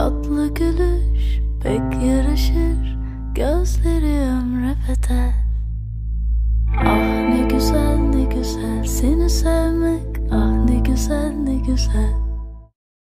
Tatlı gülüş pek yaraşır Gözleri ömre bedel Ah ne güzel ne güzel Seni sevmek ah ne güzel ne güzel.